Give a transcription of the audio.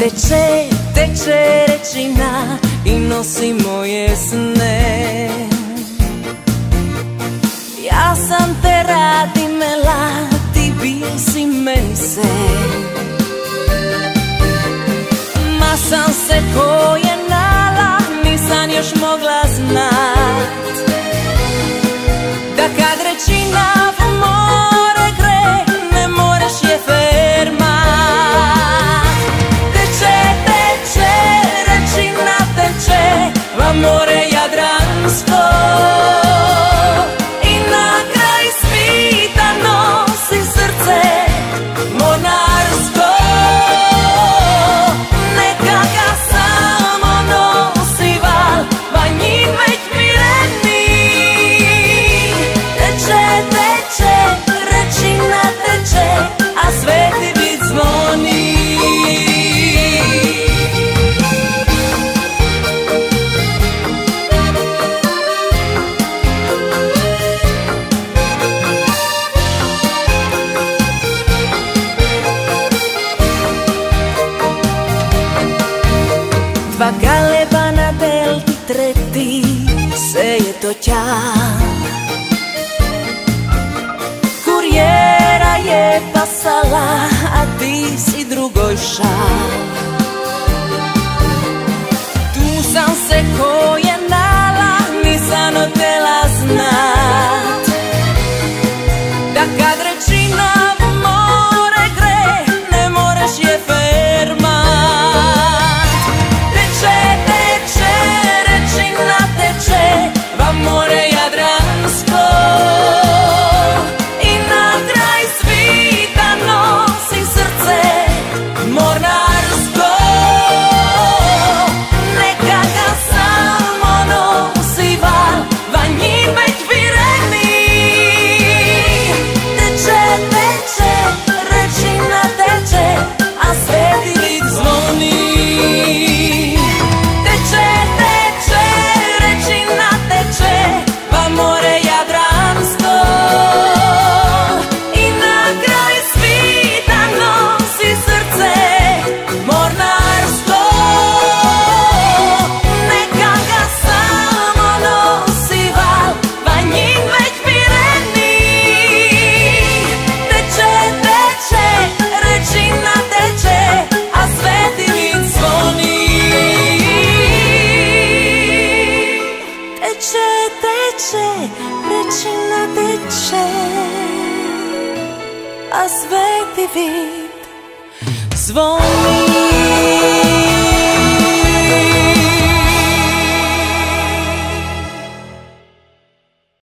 Teče, teče rečina i nosi moje sne. Ja sam te radi mela, ti bio si meni se Ma sam por ella. Tretji se je toča Kurjera je pasala, a ti si drugoj šal Tu sam se ko je nala, nisam otela znat. Da kad rečina v more gre, ne moreš je fermat Teče, teče, rečina teče, a sveti vid zvoni